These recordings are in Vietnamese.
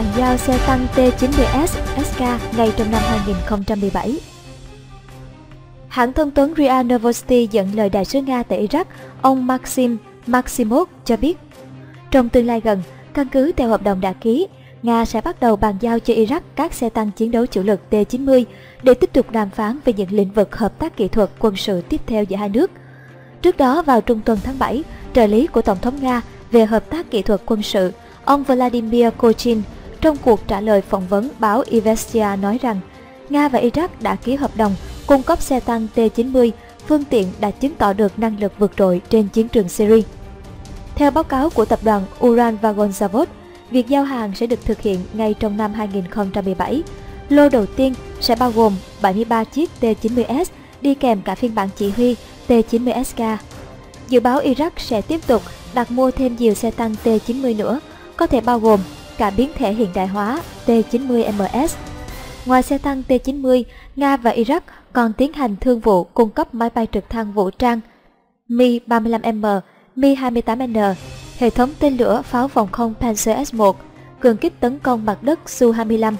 bàn giao xe tăng T-90S SK ngay trong năm 2017. Hãng thông tấn RIA Novosti dẫn lời đại sứ Nga tại Iraq, ông Maxim Maximov cho biết, trong tương lai gần, căn cứ theo hợp đồng đã ký, Nga sẽ bắt đầu bàn giao cho Iraq các xe tăng chiến đấu chủ lực T-90 để tiếp tục đàm phán về những lĩnh vực hợp tác kỹ thuật quân sự tiếp theo giữa hai nước. Trước đó vào trung tuần tháng 7, trợ lý của Tổng thống Nga về hợp tác kỹ thuật quân sự, ông Vladimir Kochin trong cuộc trả lời phỏng vấn báo Ivestia nói rằng Nga và Iraq đã ký hợp đồng cung cấp xe tăng T-90, phương tiện đã chứng tỏ được năng lực vượt trội trên chiến trường Syria. Theo báo cáo của tập đoàn Uran Vagon Zavod, việc giao hàng sẽ được thực hiện ngay trong năm 2017. Lô đầu tiên sẽ bao gồm 73 chiếc T-90S đi kèm cả phiên bản chỉ huy T-90SK. Dự báo Iraq sẽ tiếp tục đặt mua thêm nhiều xe tăng T-90 nữa, có thể bao gồm cả biến thể hiện đại hóa T-90MS. Ngoài xe tăng T-90, Nga và Iraq còn tiến hành thương vụ cung cấp máy bay trực thăng vũ trang Mi-35M, Mi-28N, hệ thống tên lửa pháo phòng không Panzer S-1, cường kích tấn công mặt đất Su-25.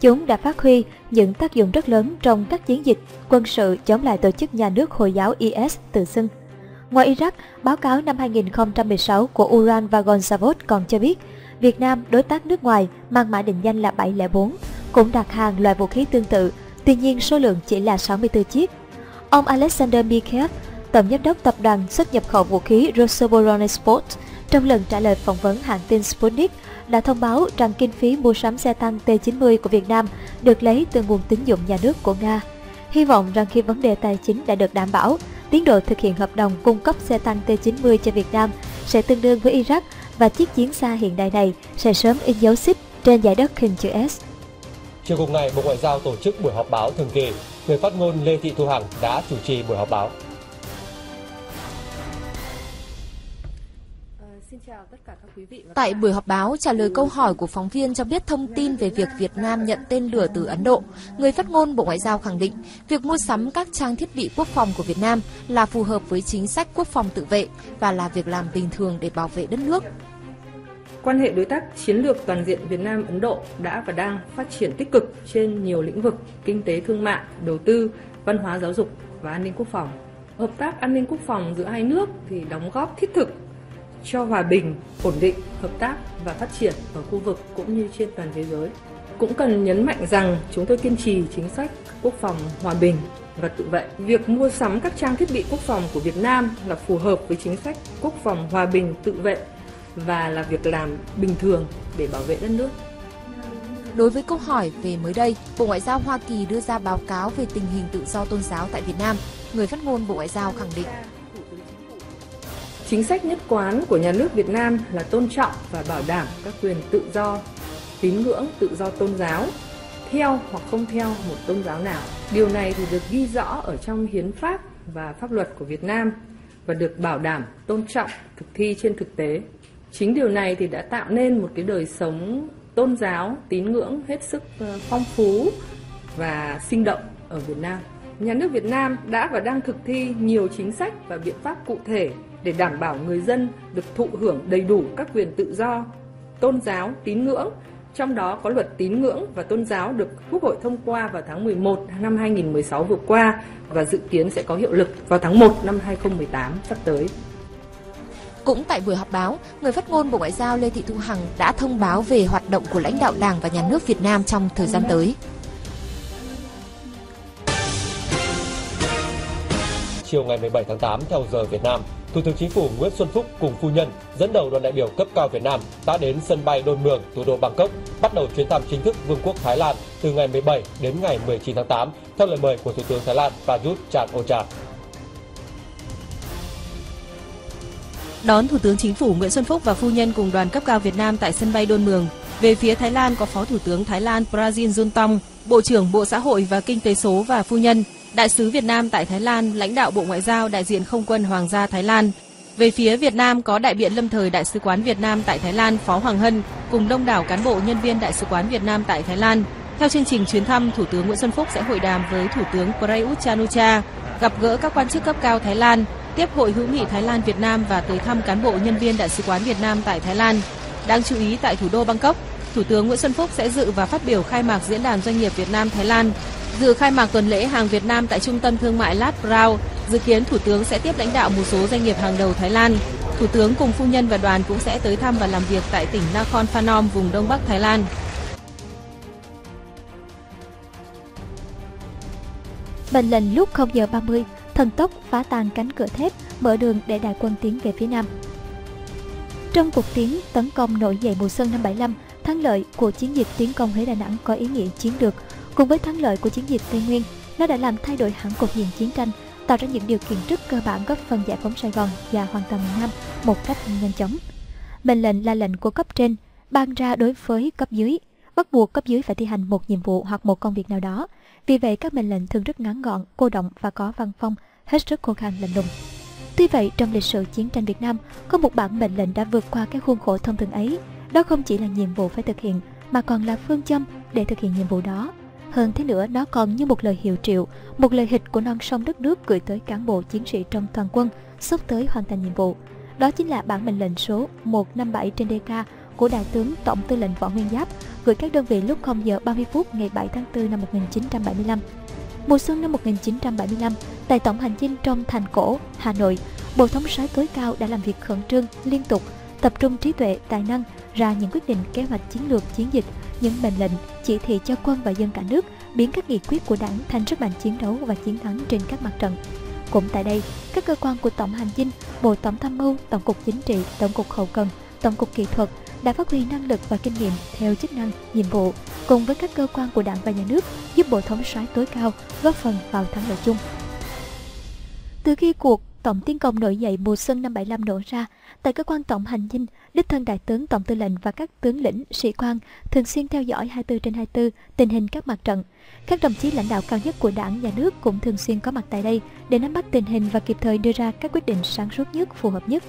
Chúng đã phát huy những tác dụng rất lớn trong các chiến dịch quân sự chống lại tổ chức nhà nước Hồi giáo IS tự xưng. Ngoài Iraq, báo cáo năm 2016 của Uran và Zavod còn cho biết, Việt Nam, đối tác nước ngoài mang mã định danh là 704, cũng đặt hàng loại vũ khí tương tự, tuy nhiên số lượng chỉ là 64 chiếc. Ông Alexander Mikhev, tổng giám đốc tập đoàn xuất nhập khẩu vũ khí Rosoboronexport, trong lần trả lời phỏng vấn hãng tin Sputnik, đã thông báo rằng kinh phí mua sắm xe tăng T-90 của Việt Nam được lấy từ nguồn tín dụng nhà nước của Nga. Hy vọng rằng khi vấn đề tài chính đã được đảm bảo, tiến độ thực hiện hợp đồng cung cấp xe tăng T-90 cho Việt Nam sẽ tương đương với Iraq và chiếc chiến xa hiện đại này sẽ sớm in dấu xích trên giải đất hình chữ S. Chiều cùng ngày, Bộ Ngoại giao tổ chức buổi họp báo thường kỳ. Người phát ngôn Lê Thị Thu Hằng đã chủ trì buổi họp báo. Tại buổi họp báo, trả lời câu hỏi của phóng viên cho biết thông tin về việc Việt Nam nhận tên lửa từ Ấn Độ, người phát ngôn Bộ Ngoại giao khẳng định việc mua sắm các trang thiết bị quốc phòng của Việt Nam là phù hợp với chính sách quốc phòng tự vệ và là việc làm bình thường để bảo vệ đất nước. Quan hệ đối tác chiến lược toàn diện Việt Nam Ấn Độ đã và đang phát triển tích cực trên nhiều lĩnh vực kinh tế thương mại, đầu tư, văn hóa giáo dục và an ninh quốc phòng. Hợp tác an ninh quốc phòng giữa hai nước thì đóng góp thiết thực cho hòa bình, ổn định, hợp tác và phát triển ở khu vực cũng như trên toàn thế giới. Cũng cần nhấn mạnh rằng chúng tôi kiên trì chính sách quốc phòng hòa bình và tự vệ. Việc mua sắm các trang thiết bị quốc phòng của Việt Nam là phù hợp với chính sách quốc phòng hòa bình tự vệ và là việc làm bình thường để bảo vệ đất nước. Đối với câu hỏi về mới đây, Bộ Ngoại giao Hoa Kỳ đưa ra báo cáo về tình hình tự do tôn giáo tại Việt Nam, người phát ngôn Bộ Ngoại giao khẳng định Chính sách nhất quán của nhà nước Việt Nam là tôn trọng và bảo đảm các quyền tự do, tín ngưỡng, tự do tôn giáo, theo hoặc không theo một tôn giáo nào. Điều này thì được ghi rõ ở trong hiến pháp và pháp luật của Việt Nam và được bảo đảm tôn trọng thực thi trên thực tế. Chính điều này thì đã tạo nên một cái đời sống tôn giáo, tín ngưỡng hết sức ờ, phong phú và sinh động ở Việt Nam. Nhà nước Việt Nam đã và đang thực thi nhiều chính sách và biện pháp cụ thể để đảm bảo người dân được thụ hưởng đầy đủ các quyền tự do, tôn giáo, tín ngưỡng, trong đó có luật tín ngưỡng và tôn giáo được Quốc hội thông qua vào tháng 11 năm 2016 vừa qua và dự kiến sẽ có hiệu lực vào tháng 1 năm 2018 sắp tới. Cũng tại buổi họp báo, người phát ngôn Bộ Ngoại giao Lê Thị Thu Hằng đã thông báo về hoạt động của lãnh đạo Đảng và Nhà nước Việt Nam trong thời gian tới. Chiều ngày 17 tháng 8 theo giờ Việt Nam, Thủ tướng Chính phủ Nguyễn Xuân Phúc cùng phu nhân dẫn đầu đoàn đại biểu cấp cao Việt Nam đã đến sân bay Đôn Mường, thủ đô Bangkok, bắt đầu chuyến thăm chính thức Vương quốc Thái Lan từ ngày 17 đến ngày 19 tháng 8 theo lời mời của Thủ tướng Thái Lan Prayut Chan-o-cha. Đón Thủ tướng Chính phủ Nguyễn Xuân Phúc và phu nhân cùng đoàn cấp cao Việt Nam tại sân bay Đôn Mường. Về phía Thái Lan có Phó Thủ tướng Thái Lan Prajin Juntong, Bộ trưởng Bộ Xã hội và Kinh tế số và phu nhân, Đại sứ Việt Nam tại Thái Lan, lãnh đạo Bộ Ngoại giao đại diện không quân Hoàng gia Thái Lan. Về phía Việt Nam có đại biện lâm thời Đại sứ quán Việt Nam tại Thái Lan Phó Hoàng Hân cùng đông đảo cán bộ nhân viên Đại sứ quán Việt Nam tại Thái Lan. Theo chương trình chuyến thăm, Thủ tướng Nguyễn Xuân Phúc sẽ hội đàm với Thủ tướng Prayut Chan-o-cha, gặp gỡ các quan chức cấp cao Thái Lan, tiếp hội hữu nghị Thái Lan Việt Nam và tới thăm cán bộ nhân viên Đại sứ quán Việt Nam tại Thái Lan. Đáng chú ý tại thủ đô Bangkok, Thủ tướng Nguyễn Xuân Phúc sẽ dự và phát biểu khai mạc diễn đàn doanh nghiệp Việt Nam Thái Lan. Dự khai mạc tuần lễ hàng Việt Nam tại Trung tâm Thương mại Lát Brau, dự kiến Thủ tướng sẽ tiếp lãnh đạo một số doanh nghiệp hàng đầu Thái Lan. Thủ tướng cùng phu nhân và đoàn cũng sẽ tới thăm và làm việc tại tỉnh Nakhon Phanom, vùng Đông Bắc Thái Lan. Mệnh lệnh lúc 0 giờ 30, thần tốc phá tan cánh cửa thép, mở đường để đại quân tiến về phía nam. Trong cuộc tiến tấn công nổi dậy mùa xuân năm 75, thắng lợi của chiến dịch tiến công Huế Đà Nẵng có ý nghĩa chiến lược. Cùng với thắng lợi của chiến dịch Tây Nguyên, nó đã làm thay đổi hẳn cục diện chiến tranh, tạo ra những điều kiện rất cơ bản góp phần giải phóng Sài Gòn và hoàn toàn miền Nam một cách nhanh chóng. Mệnh lệnh là lệnh của cấp trên, ban ra đối với cấp dưới, bắt buộc cấp dưới phải thi hành một nhiệm vụ hoặc một công việc nào đó. Vì vậy các mệnh lệnh thường rất ngắn gọn, cô động và có văn phong, hết sức khô khan lạnh lùng. Tuy vậy, trong lịch sử chiến tranh Việt Nam, có một bản mệnh lệnh đã vượt qua cái khuôn khổ thông thường ấy. Đó không chỉ là nhiệm vụ phải thực hiện, mà còn là phương châm để thực hiện nhiệm vụ đó. Hơn thế nữa, nó còn như một lời hiệu triệu, một lời hịch của non sông đất nước gửi tới cán bộ chiến sĩ trong toàn quân, sắp tới hoàn thành nhiệm vụ. Đó chính là bản mệnh lệnh số 157 trên DK của Đại tướng Tổng tư lệnh Võ Nguyên Giáp gửi các đơn vị lúc 0 giờ 30 phút ngày 7 tháng 4 năm 1975. Mùa xuân năm 1975, tại tổng hành dinh trong thành cổ, Hà Nội, Bộ Thống soái tối cao đã làm việc khẩn trương, liên tục, tập trung trí tuệ, tài năng ra những quyết định kế hoạch chiến lược chiến dịch, những mệnh lệnh, chỉ thị cho quân và dân cả nước, biến các nghị quyết của đảng thành sức mạnh chiến đấu và chiến thắng trên các mặt trận. Cũng tại đây, các cơ quan của Tổng hành dinh, Bộ Tổng tham mưu, Tổng cục Chính trị, Tổng cục Hậu cần, Tổng cục Kỹ thuật đã phát huy năng lực và kinh nghiệm theo chức năng, nhiệm vụ cùng với các cơ quan của Đảng và Nhà nước giúp Bộ Thống soái tối cao góp phần vào thắng lợi chung. Từ khi cuộc tổng tiến công nổi dậy mùa xuân năm 75 nổ ra, tại cơ quan tổng hành dinh, đích thân đại tướng tổng tư lệnh và các tướng lĩnh, sĩ quan thường xuyên theo dõi 24 trên 24 tình hình các mặt trận. Các đồng chí lãnh đạo cao nhất của đảng, nhà nước cũng thường xuyên có mặt tại đây để nắm bắt tình hình và kịp thời đưa ra các quyết định sáng suốt nhất, phù hợp nhất.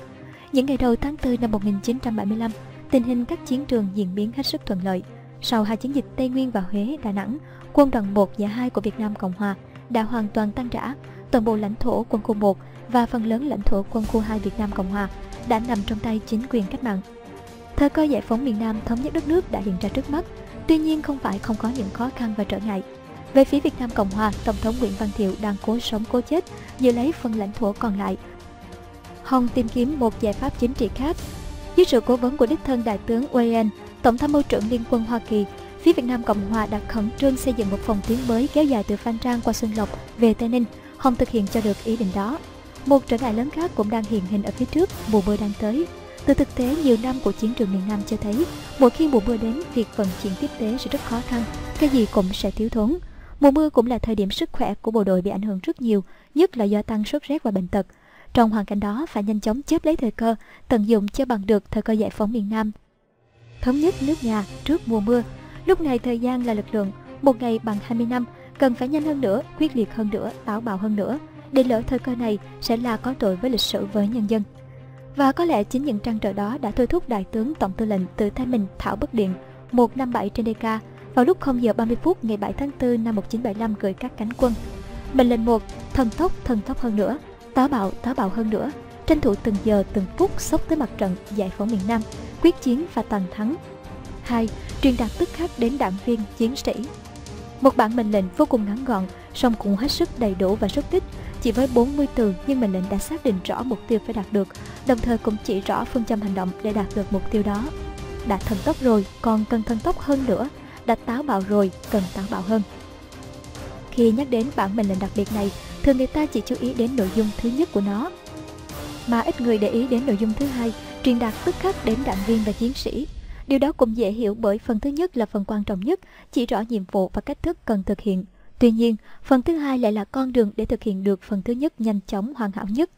Những ngày đầu tháng 4 năm 1975, tình hình các chiến trường diễn biến hết sức thuận lợi. Sau hai chiến dịch Tây Nguyên và Huế, Đà Nẵng, quân đoàn 1 và 2 của Việt Nam Cộng Hòa đã hoàn toàn tan rã. Toàn bộ lãnh thổ quân khu 1 và phần lớn lãnh thổ quân khu 2 Việt Nam Cộng Hòa đã nằm trong tay chính quyền cách mạng. Thời cơ giải phóng miền Nam thống nhất đất nước đã hiện ra trước mắt, tuy nhiên không phải không có những khó khăn và trở ngại. Về phía Việt Nam Cộng Hòa, Tổng thống Nguyễn Văn Thiệu đang cố sống cố chết, giữ lấy phần lãnh thổ còn lại. Hồng tìm kiếm một giải pháp chính trị khác. Dưới sự cố vấn của đích thân Đại tướng Wayne, Tổng tham mưu trưởng Liên quân Hoa Kỳ, phía Việt Nam Cộng Hòa đã khẩn trương xây dựng một phòng tuyến mới kéo dài từ Phan Trang qua Xuân Lộc về Tây Ninh không thực hiện cho được ý định đó. Một trở ngại lớn khác cũng đang hiện hình ở phía trước, mùa mưa đang tới. Từ thực tế nhiều năm của chiến trường miền Nam cho thấy, mỗi khi mùa mưa đến, việc vận chuyển tiếp tế sẽ rất khó khăn, cái gì cũng sẽ thiếu thốn. Mùa mưa cũng là thời điểm sức khỏe của bộ đội bị ảnh hưởng rất nhiều, nhất là do tăng sốt rét và bệnh tật. Trong hoàn cảnh đó, phải nhanh chóng chớp lấy thời cơ, tận dụng cho bằng được thời cơ giải phóng miền Nam. Thống nhất nước nhà trước mùa mưa. Lúc này thời gian là lực lượng, một ngày bằng 20 năm, cần phải nhanh hơn nữa, quyết liệt hơn nữa, táo bạo hơn nữa để lỡ thời cơ này sẽ là có tội với lịch sử với nhân dân. Và có lẽ chính những trăn trở đó đã thôi thúc đại tướng tổng tư lệnh tự thay mình thảo bất điện 157 trên DK vào lúc 0 giờ 30 phút ngày 7 tháng 4 năm 1975 gửi các cánh quân. Mệnh lệnh 1, thần tốc, thần tốc hơn nữa, táo bạo, táo bạo hơn nữa, tranh thủ từng giờ từng phút sốc tới mặt trận giải phóng miền Nam, quyết chiến và toàn thắng. 2. Truyền đạt tức khắc đến đảng viên, chiến sĩ. Một bản mệnh lệnh vô cùng ngắn gọn, song cũng hết sức đầy đủ và xúc tích, chỉ với 40 từ nhưng mệnh lệnh đã xác định rõ mục tiêu phải đạt được, đồng thời cũng chỉ rõ phương châm hành động để đạt được mục tiêu đó. Đã thần tốc rồi, còn cần thần tốc hơn nữa, đã táo bạo rồi, cần táo bạo hơn. Khi nhắc đến bản mệnh lệnh đặc biệt này, thường người ta chỉ chú ý đến nội dung thứ nhất của nó, mà ít người để ý đến nội dung thứ hai, truyền đạt tức khắc đến đảng viên và chiến sĩ. Điều đó cũng dễ hiểu bởi phần thứ nhất là phần quan trọng nhất, chỉ rõ nhiệm vụ và cách thức cần thực hiện. Tuy nhiên, phần thứ hai lại là con đường để thực hiện được phần thứ nhất nhanh chóng hoàn hảo nhất.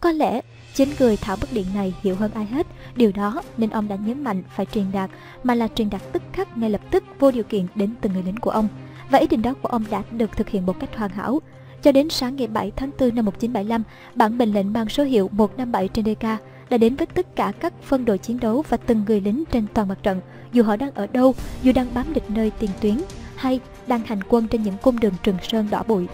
Có lẽ, chính người thảo bất điện này hiểu hơn ai hết điều đó nên ông đã nhấn mạnh phải truyền đạt mà là truyền đạt tức khắc ngay lập tức vô điều kiện đến từng người lính của ông. Và ý định đó của ông đã được thực hiện một cách hoàn hảo. Cho đến sáng ngày 7 tháng 4 năm 1975, bản mệnh lệnh mang số hiệu 157 trên DK đã đến với tất cả các phân đội chiến đấu và từng người lính trên toàn mặt trận, dù họ đang ở đâu, dù đang bám địch nơi tiền tuyến hay đang hành quân trên những cung đường Trường Sơn đỏ bụi.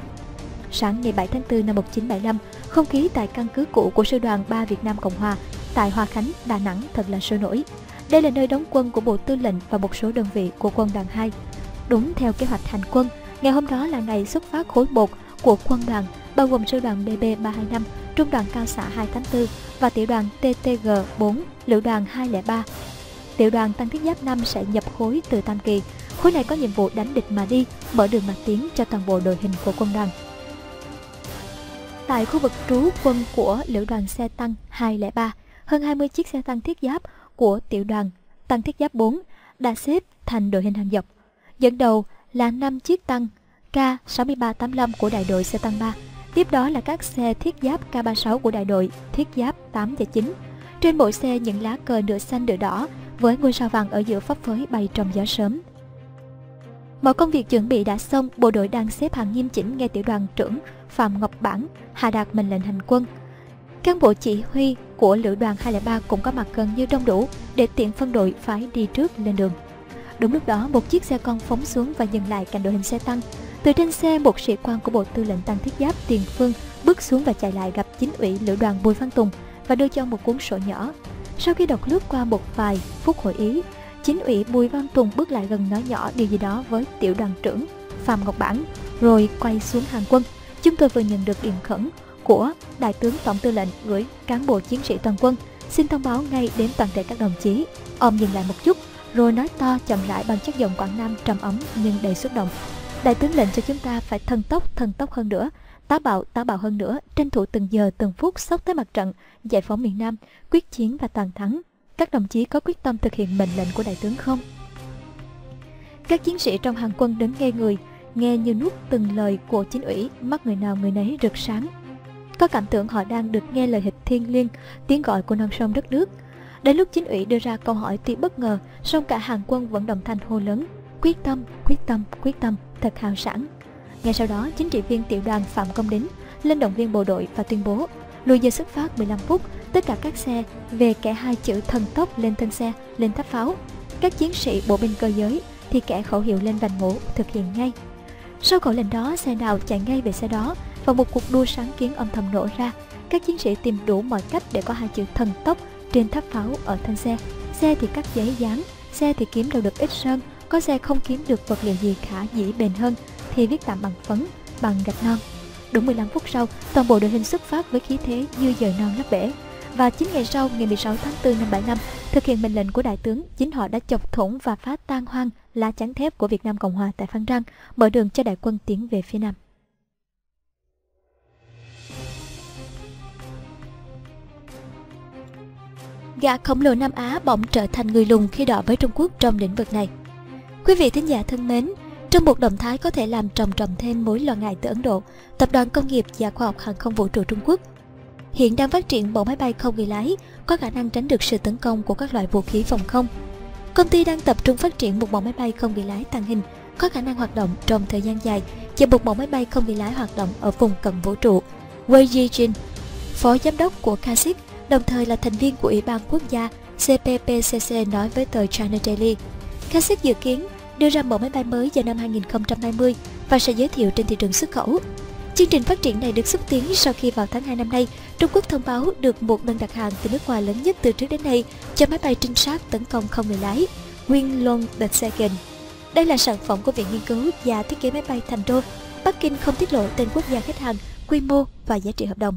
Sáng ngày 7 tháng 4 năm 1975, không khí tại căn cứ cũ của sư đoàn 3 Việt Nam Cộng Hòa tại Hòa Khánh, Đà Nẵng thật là sôi nổi. Đây là nơi đóng quân của Bộ Tư lệnh và một số đơn vị của quân đoàn 2. Đúng theo kế hoạch hành quân, ngày hôm đó là ngày xuất phát khối 1 của quân đoàn bao gồm sư đoàn BB325, trung đoàn cao xạ 284 và tiểu đoàn TTG4, lữ đoàn 203. Tiểu đoàn tăng thiết giáp 5 sẽ nhập khối từ Tam Kỳ. Khối này có nhiệm vụ đánh địch mà đi, mở đường mà tiến cho toàn bộ đội hình của quân đoàn. Tại khu vực trú quân của lữ đoàn xe tăng 203, hơn 20 chiếc xe tăng thiết giáp của tiểu đoàn tăng thiết giáp 4 đã xếp thành đội hình hàng dọc. Dẫn đầu là 5 chiếc tăng K6385 của đại đội xe tăng 3. Tiếp đó là các xe thiết giáp K36 của đại đội thiết giáp 8 và 9. Trên mỗi xe những lá cờ nửa xanh nửa đỏ với ngôi sao vàng ở giữa phấp phới bay trong gió sớm. Mọi công việc chuẩn bị đã xong, bộ đội đang xếp hàng nghiêm chỉnh nghe tiểu đoàn trưởng Phạm Ngọc Bản hạ đạt mệnh lệnh hành quân. Cán bộ chỉ huy của lữ đoàn 203 cũng có mặt gần như đông đủ để tiện phân đội phái đi trước lên đường. Đúng lúc đó, một chiếc xe con phóng xuống và dừng lại cạnh đội hình xe tăng. Từ trên xe, một sĩ quan của Bộ Tư lệnh Tăng Thiết Giáp Tiền Phương bước xuống và chạy lại gặp chính ủy lữ đoàn Bùi Văn Tùng và đưa cho một cuốn sổ nhỏ. Sau khi đọc lướt qua một vài phút hội ý, chính ủy Bùi Văn Tùng bước lại gần nói nhỏ điều gì đó với tiểu đoàn trưởng Phạm Ngọc Bản, rồi quay xuống hàng quân. Chúng tôi vừa nhận được điện khẩn của Đại tướng Tổng tư lệnh gửi cán bộ chiến sĩ toàn quân, xin thông báo ngay đến toàn thể các đồng chí. Ông dừng lại một chút, rồi nói to chậm rãi bằng chất giọng Quảng Nam trầm ấm nhưng đầy xúc động. Đại tướng lệnh cho chúng ta phải thần tốc, thần tốc hơn nữa, táo bạo, táo bạo hơn nữa, tranh thủ từng giờ, từng phút sốc tới mặt trận, giải phóng miền Nam, quyết chiến và toàn thắng. Các đồng chí có quyết tâm thực hiện mệnh lệnh của đại tướng không? Các chiến sĩ trong hàng quân đứng nghe người, nghe như nuốt từng lời của chính ủy, mắt người nào người nấy rực sáng. Có cảm tưởng họ đang được nghe lời hịch thiên liêng, tiếng gọi của non sông đất nước. Đến lúc chính ủy đưa ra câu hỏi tuy bất ngờ, song cả hàng quân vẫn đồng thanh hô lớn, quyết tâm, quyết tâm, quyết tâm, thật hào sảng. Ngay sau đó, chính trị viên tiểu đoàn Phạm Công Đính lên động viên bộ đội và tuyên bố lùi giờ xuất phát 15 phút, tất cả các xe về kẻ hai chữ thần tốc lên thân xe, lên tháp pháo. Các chiến sĩ bộ binh cơ giới thì kẻ khẩu hiệu lên vành mũ thực hiện ngay. Sau khẩu lệnh đó, xe nào chạy ngay về xe đó và một cuộc đua sáng kiến âm thầm nổ ra. Các chiến sĩ tìm đủ mọi cách để có hai chữ thần tốc trên tháp pháo ở thân xe. Xe thì cắt giấy dán, xe thì kiếm đâu được ít sơn, có xe không kiếm được vật liệu gì khả dĩ bền hơn thì viết tạm bằng phấn, bằng gạch non. Đúng 15 phút sau, toàn bộ đội hình xuất phát với khí thế như dời non lấp bể. Và 9 ngày sau, ngày 16 tháng 4 năm 75, thực hiện mệnh lệnh của đại tướng, chính họ đã chọc thủng và phá tan hoang lá chắn thép của Việt Nam Cộng Hòa tại Phan Rang, mở đường cho đại quân tiến về phía Nam. Gã khổng lồ Nam Á bỗng trở thành người lùn khi đọ với Trung Quốc trong lĩnh vực này. Quý vị thính giả thân mến, trong một động thái có thể làm trầm trọng thêm mối lo ngại từ Ấn Độ, Tập đoàn Công nghiệp và Khoa học Hàng không Vũ trụ Trung Quốc hiện đang phát triển bộ máy bay không người lái có khả năng tránh được sự tấn công của các loại vũ khí phòng không. Công ty đang tập trung phát triển một mẫu máy bay không người lái tàng hình có khả năng hoạt động trong thời gian dài và một mẫu máy bay không người lái hoạt động ở vùng cận vũ trụ. Wei Yijin, phó giám đốc của CASIC, đồng thời là thành viên của Ủy ban Quốc gia CPPCC nói với tờ China Daily. CASIC dự kiến đưa ra mẫu máy bay mới vào năm 2020 và sẽ giới thiệu trên thị trường xuất khẩu. Chương trình phát triển này được xúc tiến sau khi vào tháng 2 năm nay, Trung Quốc thông báo được một đơn đặt hàng từ nước ngoài lớn nhất từ trước đến nay cho máy bay trinh sát tấn công không người lái, Winglong the Second. Đây là sản phẩm của Viện Nghiên cứu và Thiết kế máy bay Thành Đô. Bắc Kinh không tiết lộ tên quốc gia khách hàng, quy mô và giá trị hợp đồng.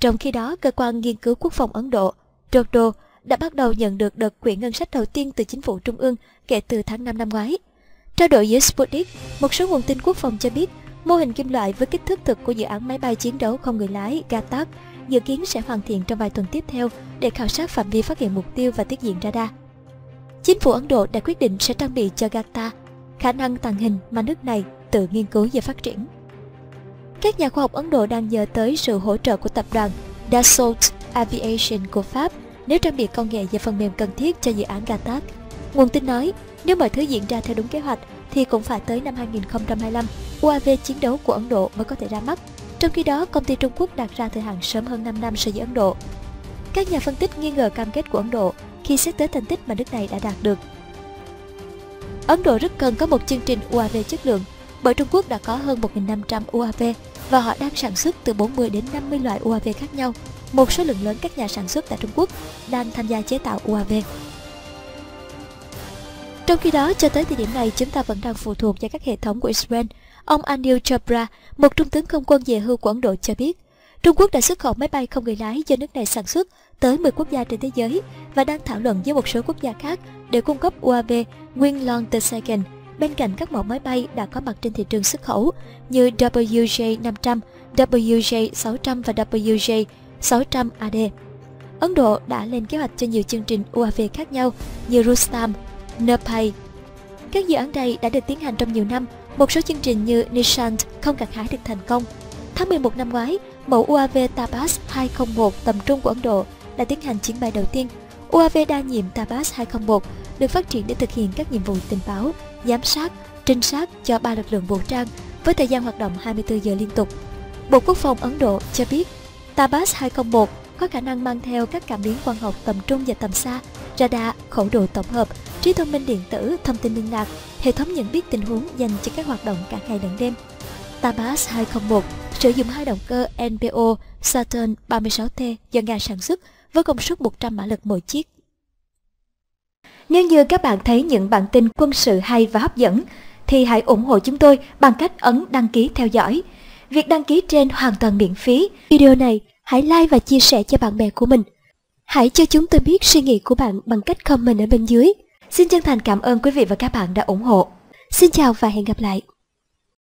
Trong khi đó, cơ quan nghiên cứu quốc phòng Ấn Độ, DODO, đã bắt đầu nhận được đợt quyển ngân sách đầu tiên từ chính phủ trung ương kể từ tháng 5 năm ngoái. Trao đổi với Sputnik, một số nguồn tin quốc phòng cho biết mô hình kim loại với kích thước thực của dự án máy bay chiến đấu không người lái Gatak dự kiến sẽ hoàn thiện trong vài tuần tiếp theo để khảo sát phạm vi phát hiện mục tiêu và tiết diện radar. Chính phủ Ấn Độ đã quyết định sẽ trang bị cho Gata khả năng tàng hình mà nước này tự nghiên cứu và phát triển. Các nhà khoa học Ấn Độ đang nhờ tới sự hỗ trợ của tập đoàn Dassault Aviation của Pháp nếu trang bị công nghệ và phần mềm cần thiết cho dự án Gatac, Nguồn tin nói, nếu mọi thứ diễn ra theo đúng kế hoạch thì cũng phải tới năm 2025, UAV chiến đấu của Ấn Độ mới có thể ra mắt. Trong khi đó, công ty Trung Quốc đặt ra thời hạn sớm hơn 5 năm so với Ấn Độ. Các nhà phân tích nghi ngờ cam kết của Ấn Độ khi xét tới thành tích mà nước này đã đạt được. Ấn Độ rất cần có một chương trình UAV chất lượng bởi Trung Quốc đã có hơn 1.500 UAV và họ đang sản xuất từ 40 đến 50 loại UAV khác nhau. Một số lượng lớn các nhà sản xuất tại Trung Quốc đang tham gia chế tạo UAV. Trong khi đó, cho tới thời điểm này, chúng ta vẫn đang phụ thuộc vào các hệ thống của Israel. Ông Anil Chopra, một trung tướng không quân về hưu của Ấn Độ cho biết, Trung Quốc đã xuất khẩu máy bay không người lái do nước này sản xuất tới 10 quốc gia trên thế giới và đang thảo luận với một số quốc gia khác để cung cấp UAV nguyên Long the Second bên cạnh các mẫu máy bay đã có mặt trên thị trường xuất khẩu như WJ500, WJ600 và WJ 600 AD. Ấn Độ đã lên kế hoạch cho nhiều chương trình UAV khác nhau như Rustam, Nepay. Các dự án này đã được tiến hành trong nhiều năm, một số chương trình như Nishant không gặt hái được thành công. Tháng 11 năm ngoái, mẫu UAV Tabas 201 tầm trung của Ấn Độ đã tiến hành chuyến bay đầu tiên. UAV đa nhiệm Tabas 201 được phát triển để thực hiện các nhiệm vụ tình báo, giám sát, trinh sát cho ba lực lượng vũ trang với thời gian hoạt động 24 giờ liên tục. Bộ Quốc phòng Ấn Độ cho biết Tabas 201 có khả năng mang theo các cảm biến quang học tầm trung và tầm xa, radar, khẩu độ tổng hợp, trí thông minh điện tử, thông tin liên lạc, hệ thống nhận biết tình huống dành cho các hoạt động cả ngày lẫn đêm. Tabas 201 sử dụng hai động cơ NPO Saturn 36T do Nga sản xuất với công suất 100 mã lực mỗi chiếc. Nếu như các bạn thấy những bản tin quân sự hay và hấp dẫn, thì hãy ủng hộ chúng tôi bằng cách ấn đăng ký theo dõi. Việc đăng ký trên hoàn toàn miễn phí. Video này, hãy like và chia sẻ cho bạn bè của mình. Hãy cho chúng tôi biết suy nghĩ của bạn bằng cách comment ở bên dưới. Xin chân thành cảm ơn quý vị và các bạn đã ủng hộ. Xin chào và hẹn gặp lại.